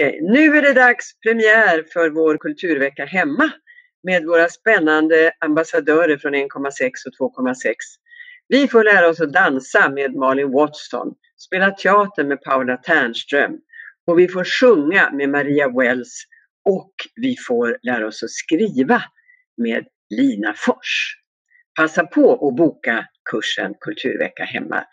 Okej, nu är det dags premiär för vår kulturvecka hemma med våra spännande ambassadörer från 1,6 och 2,6. Vi får lära oss att dansa med Malin Watson, spela teater med Paula Ternström och vi får sjunga med Maria Wells och vi får lära oss att skriva med Lina Fors. Passa på att boka kursen Kulturvecka hemma.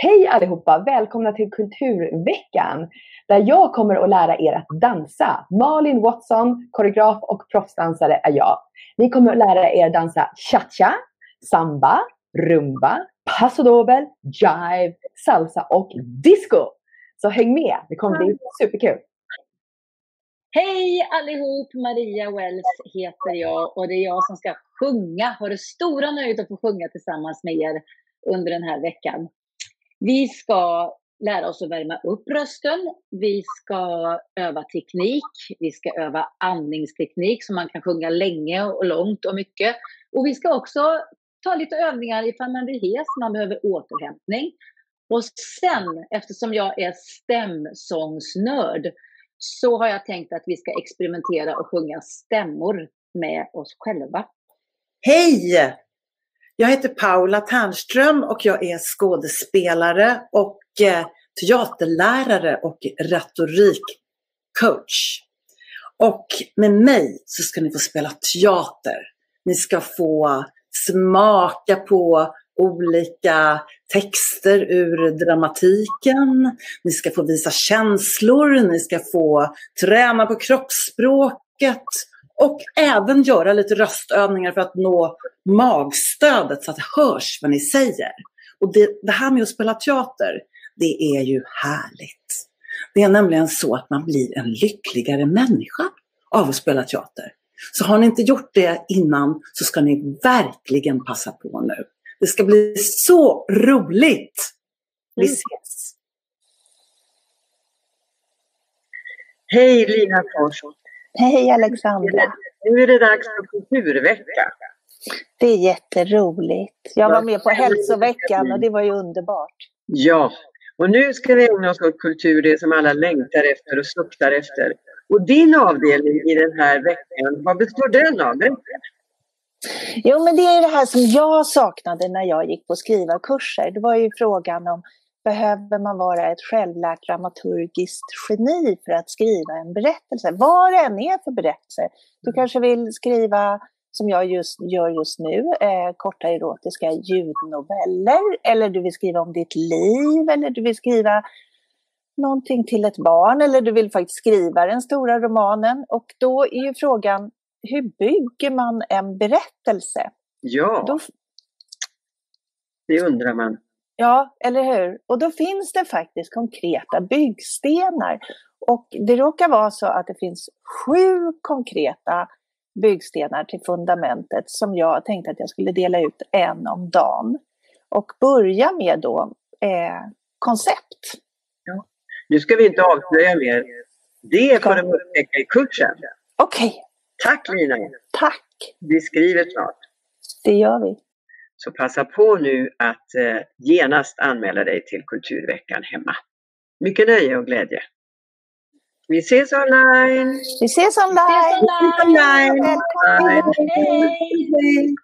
Hej allihopa! Välkomna till Kulturveckan där jag kommer att lära er att dansa. Malin Watson, koreograf och proffsdansare är jag. Vi kommer att lära er dansa cha-cha, samba, rumba, paso doble, jive, salsa och disco. Så häng med, det kommer bli superkul! Hej allihop! Maria Wells heter jag och det är jag som ska sjunga. Har det stora nöjet att få sjunga tillsammans med er under den här veckan. Vi ska lära oss att värma upp rösten. Vi ska öva teknik. Vi ska öva andningsteknik så man kan sjunga länge och långt och mycket. Och vi ska också ta lite övningar ifall man blir hes, man behöver återhämtning. Och sen, eftersom jag är stämsångsnörd, så har jag tänkt att vi ska experimentera och sjunga stämmor med oss själva. Hej! Jag heter Paula Ternström och jag är skådespelare och eh, teaterlärare och retorikcoach. Och med mig så ska ni få spela teater. Ni ska få smaka på olika texter ur dramatiken. Ni ska få visa känslor, ni ska få träna på kroppsspråket och även göra lite röstövningar för att nå magstödet så att det hörs vad ni säger. Och det, det här med att spela teater, det är ju härligt. Det är nämligen så att man blir en lyckligare människa av att spela teater. Så har ni inte gjort det innan så ska ni verkligen passa på nu. Det ska bli så roligt! Vi mm. ses! Hej Lina Fors! Hej Alexandra! Nu är det dags för kulturvecka. Det är jätteroligt. Jag var med på hälsoveckan och det var ju underbart. Ja, och nu ska vi ägna oss åt kultur, det som alla längtar efter och suktar efter. Och din avdelning i den här veckan, vad består den av? Jo, men det är det här som jag saknade när jag gick på skrivarkurser. Det var ju frågan om behöver man vara ett självlärt dramaturgiskt geni för att skriva en berättelse? Vad det än är för berättelse. Du mm. kanske vill skriva, som jag just, gör just nu, eh, korta erotiska ljudnoveller. Eller du vill skriva om ditt liv, eller du vill skriva någonting till ett barn, eller du vill faktiskt skriva den stora romanen. Och då är ju frågan, hur bygger man en berättelse? Ja, då... det undrar man. Ja, eller hur? Och då finns det faktiskt konkreta byggstenar. Och det råkar vara så att det finns sju konkreta byggstenar till fundamentet som jag tänkte att jag skulle dela ut en om dagen. Och börja med då eh, koncept. Ja. Nu ska vi inte avslöja mer. Det får du upptäcka i kursen. Okej. Okay. Tack Lina! Tack! Vi skriver snart. Det gör vi. Så passa på nu att eh, genast anmäla dig till Kulturveckan hemma. Mycket nöje och glädje! Vi ses online! Vi ses online! Vi ses online! Välkommen! Hej!